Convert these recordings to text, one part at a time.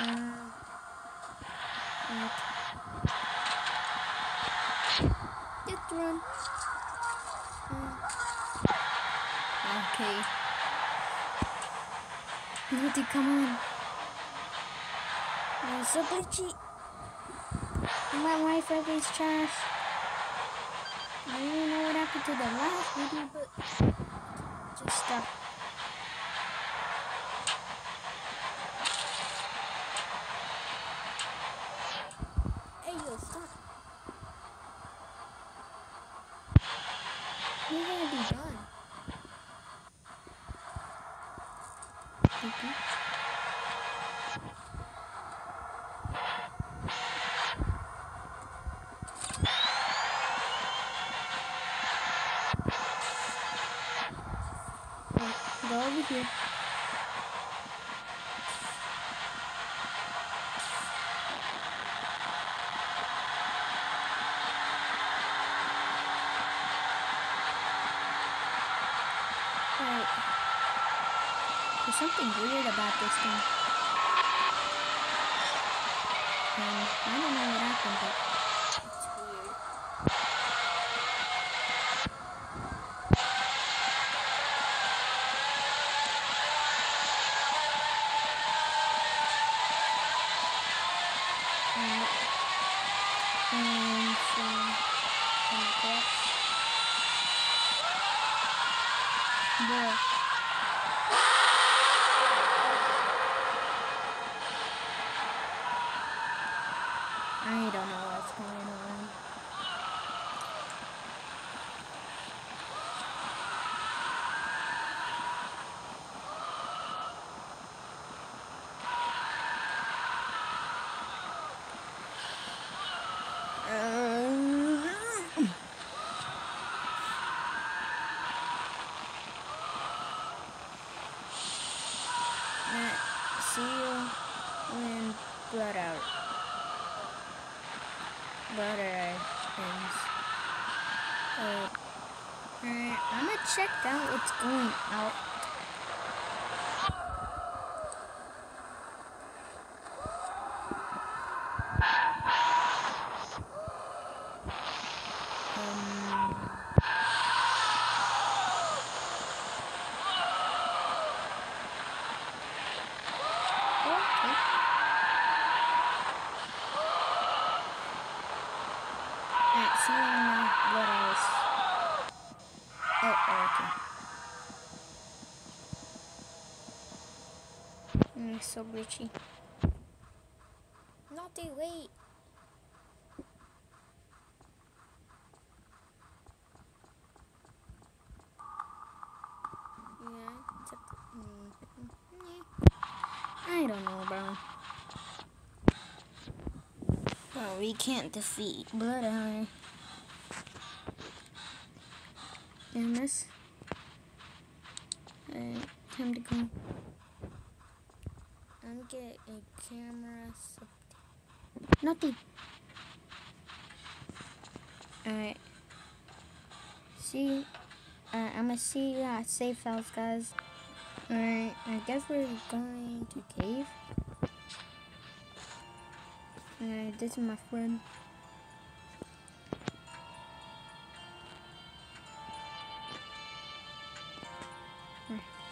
Uh. Just run. Uh, okay. Naughty, come on. Oh, so glitchy. My Wi-Fi is trash. I don't even know what happened to the last video, but just stop. You're gonna be done. Okay. Go over here. Alright. There's something weird about this thing. Um, I don't know what happened, but it's weird. Alright. And so, on the box. Bruh. I don't know what's going on. Uh, Alright, see you when blood hour. Blood hour ends. Uh, alright, I'm gonna check out what's Oh, going out. Um, okay. Alright, see you on uh, what else? Oh, oh, okay. Mm, so glitchy. Naughty, wait. Yeah, it's a, mm, mm, yeah. I don't know, bro. Well, we can't defeat Bloodhound. Damn this. Alright, time to go. Get a camera. Nothing. Alright. See, uh, I'm gonna see you at safe house, guys. Alright, I guess we're going to cave. Alright, this is my friend.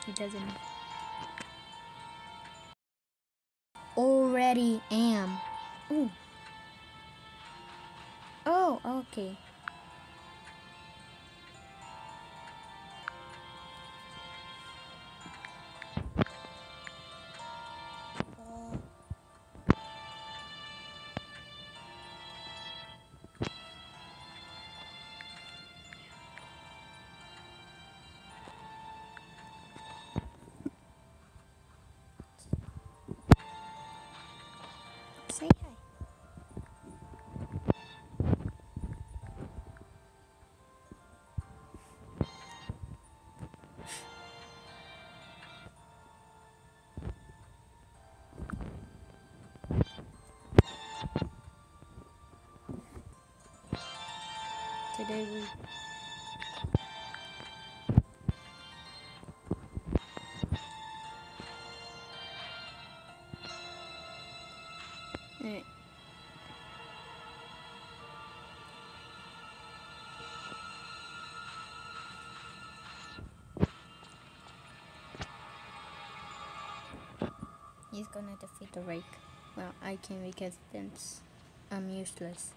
He doesn't. Already am. Ooh. Oh, okay. Alright. He's gonna defeat the rake. Well, I can because since I'm useless.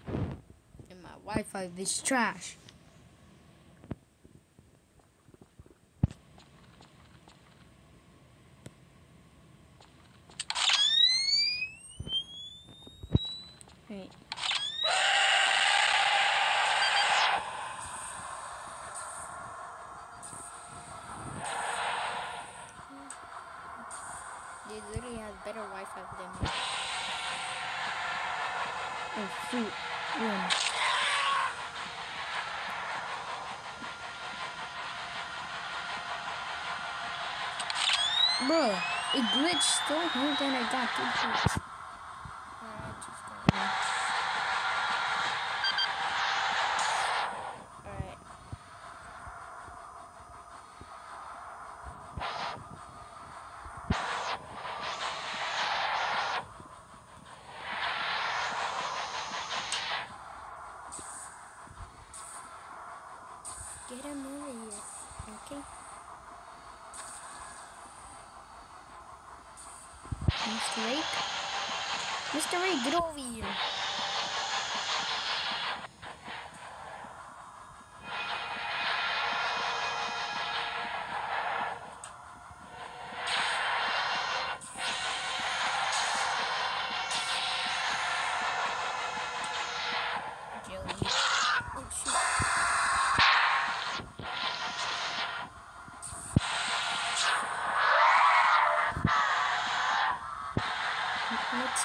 Wi-Fi is trash. Have better Wi-Fi than me. Oh shoot! Bro, it glitched so hard that I got two on. Get him over here, okay? Mr. Rake, get over here!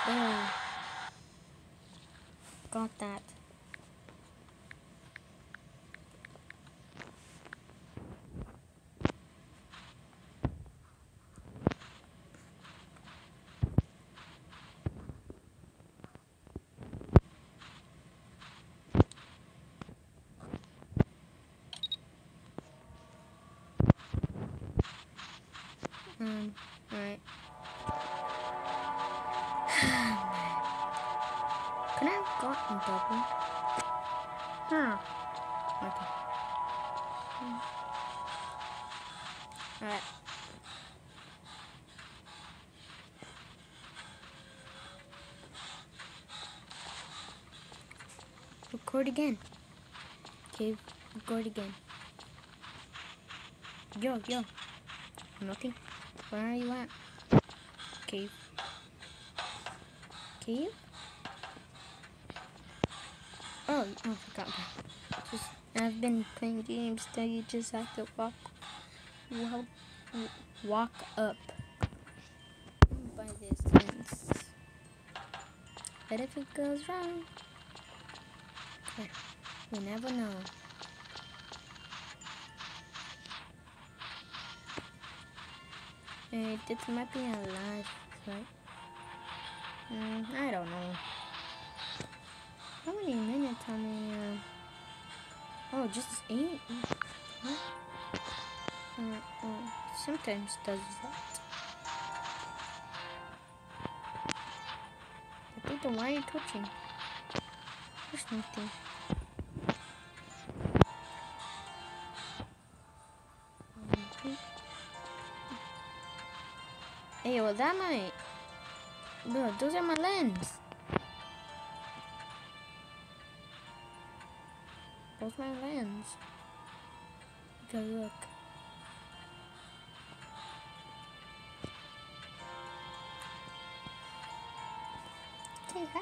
Let's. Got that. Gotten double? Huh. Okay. Hmm. Alright. Record again. Okay, record again. Yo, yo. Nothing. Where are you at? Cave. Cave? Oh, I forgot. Just, I've been playing games that you just have to walk, walk, walk up by. But if it goes wrong, you never know. Hey, this might be a live, right? Mm, I don't know. How many minutes? How many? Uh... Oh, just eight. What? Uh, uh, sometimes does that. I think the wire twitching. There's nothing. Mhm. Hey, well that might. Bro, those are my lens. Those my lens. Go look. Say hi.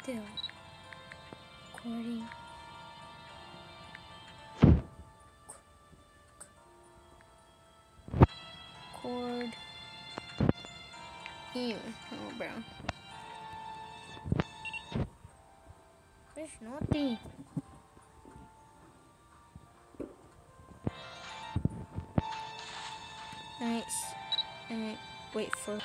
Still recording. Oh, bro. There's nothing. Nice. Alright, wait for.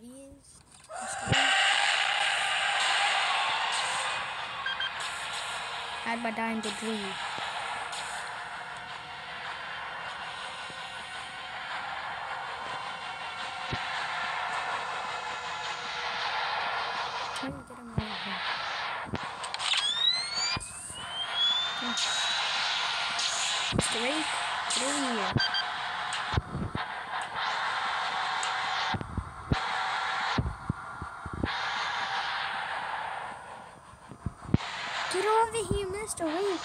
There he is. Had by dying the dream. Trying to get him out of here. Mr. Ray, get over here. Get over here, Mr. Ray.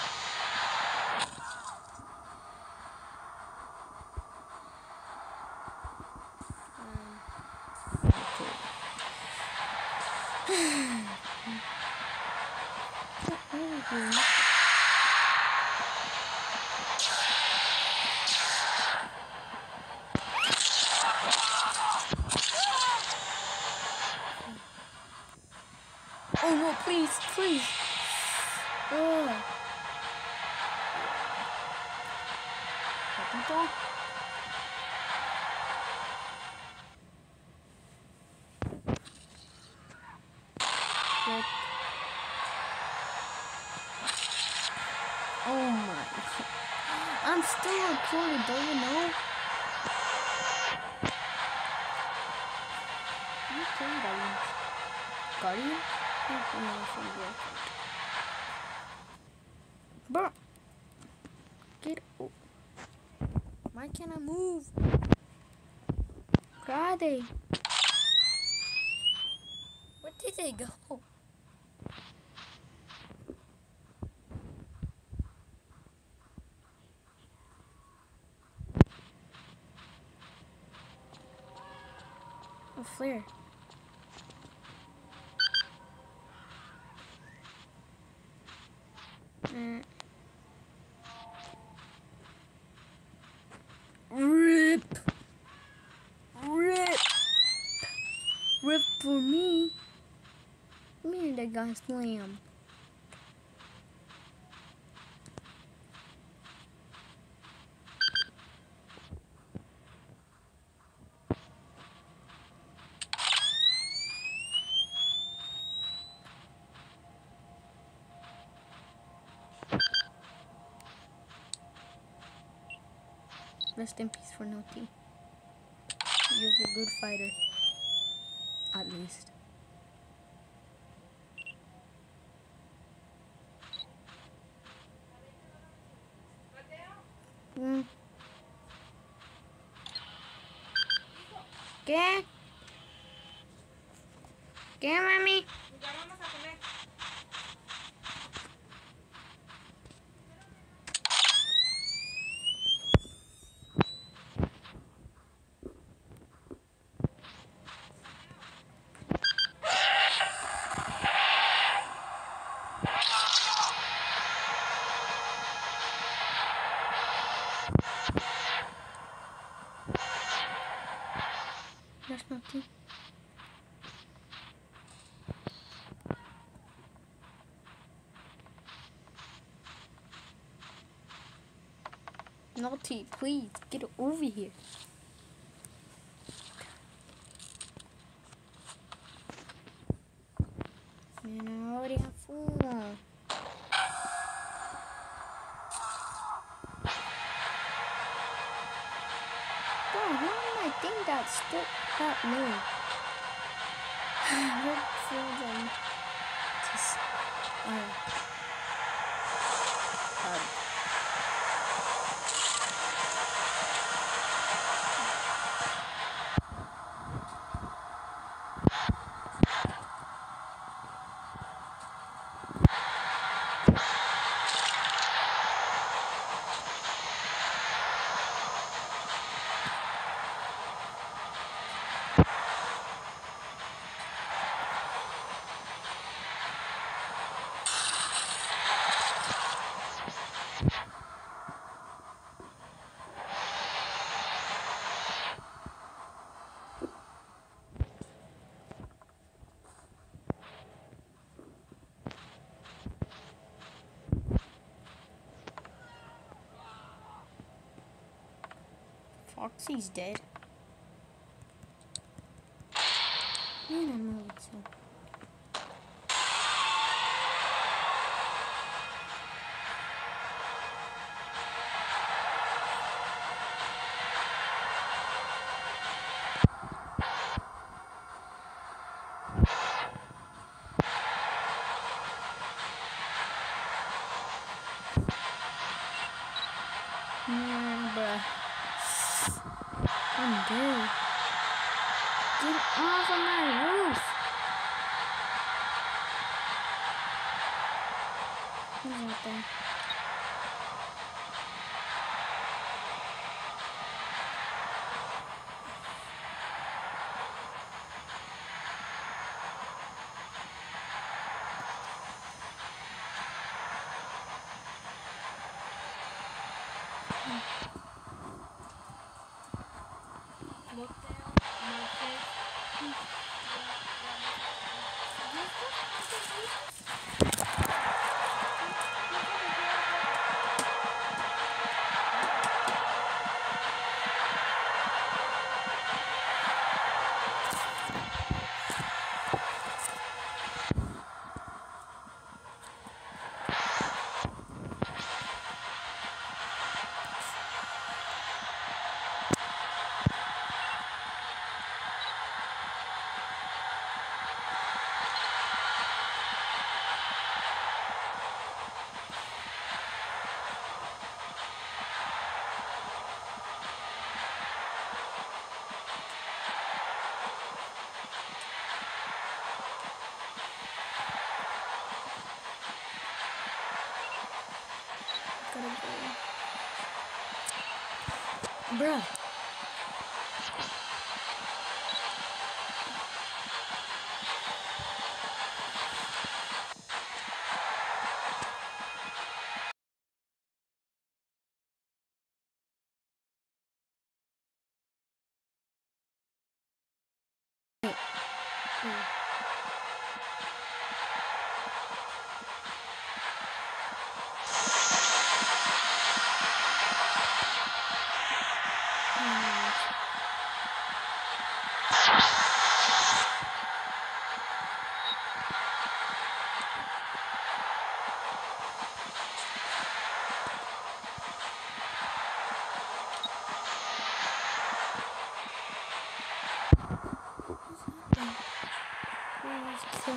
Um, Get recording, don't you know? You can Guardian. Guardian? Oh, no, from there. Bro. Get o- Why can't I move? Where are they? Where did they go? A flare. Mm. Rip. Rip. Rip for me. Me and that guy Rest in peace for Noti. You're a good fighter. At least. Mm. ¿Qué? ¿Qué? Noti. Naughty, please get over here. Look for them. Just, uh, Oxy's dead. Man, I'm you Get off of my roof. Who's out there? Down. My Bruh. Please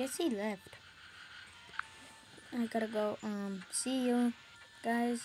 Guess he left. I gotta go um see you guys